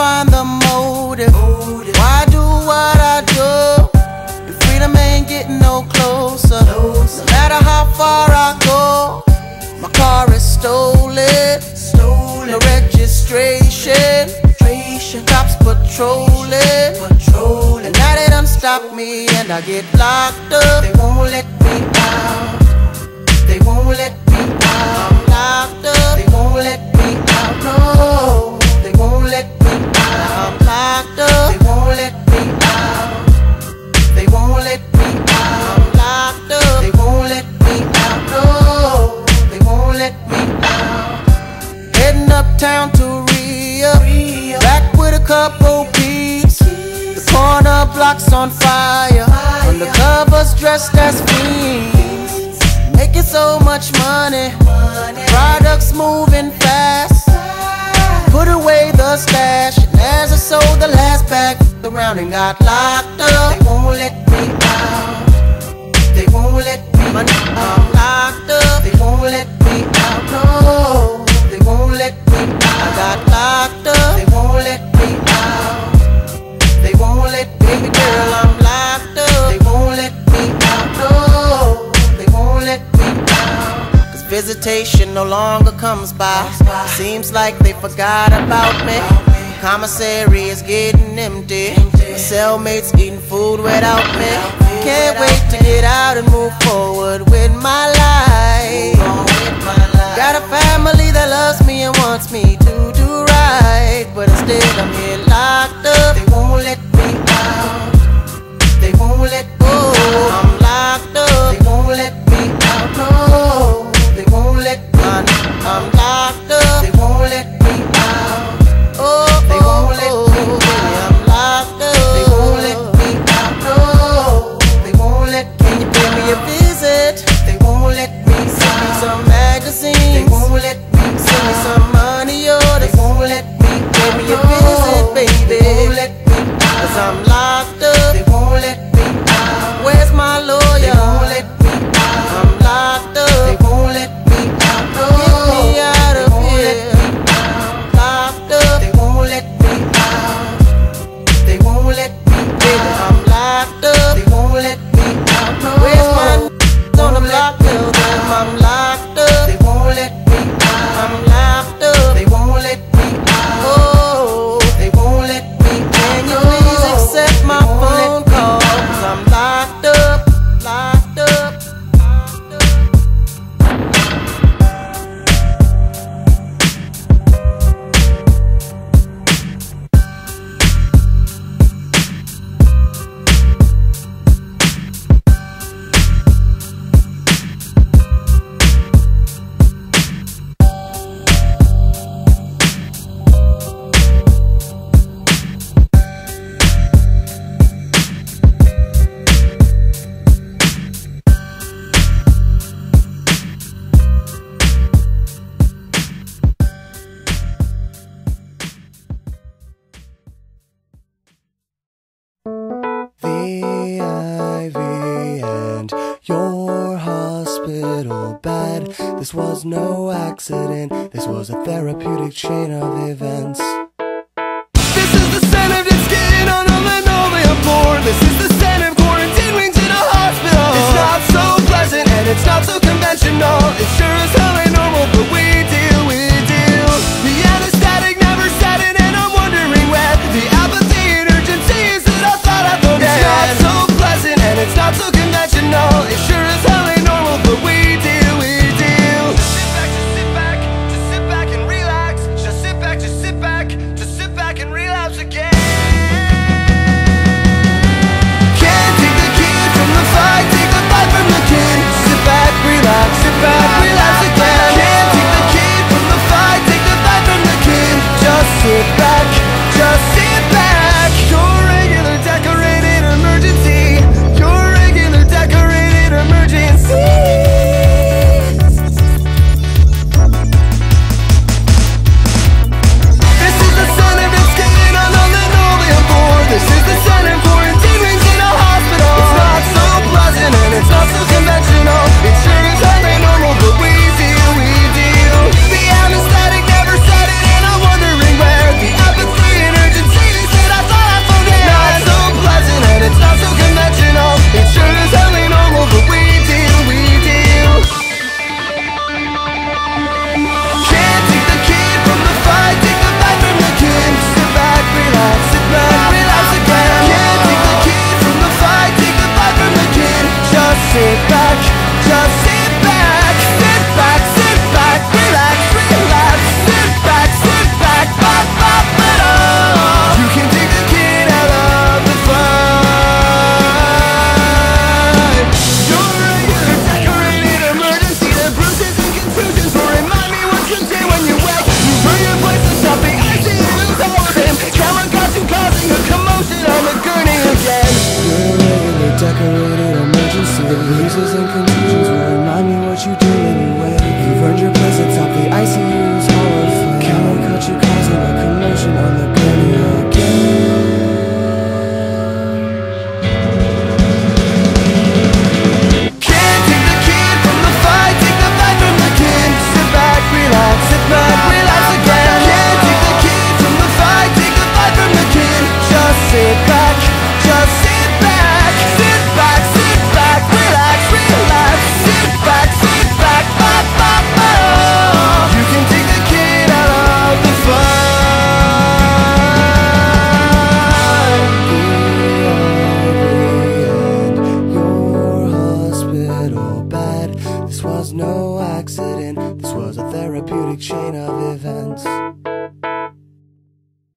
find the motive. Why do what I do? And freedom ain't getting no closer. No matter how far I go, my car is stolen. Stolen. No registration. Cops patrolling. Patrolling. Now they done stop me and I get locked up. They won't let me out. They won't let me out. I'm locked up. They won't let me out. No. They won't let me out. I'm locked up. They won't let me out. They won't let me out. I'm locked up. They won't let me out. No. They won't let me out. Heading uptown to Rio. Back with a couple peeps. The corner block's on fire. Undercovers dressed as fiends. Making so much money. Products moving fast. And got locked up. They won't let me out. They won't let me out. I'm locked up. They won't let me out. No. They won't let me out. I got locked up. They won't let me out. They won't let me baby girl. I'm locked up. They won't let me out. No. They won't let me out. Cause visitation no longer comes by. Seems like they forgot about me. Commissary is getting empty. My cellmates eating food without me. Can't wait to get out and move forward with my I'm hospital bed. This was no accident, this was a therapeutic chain of events. And contusions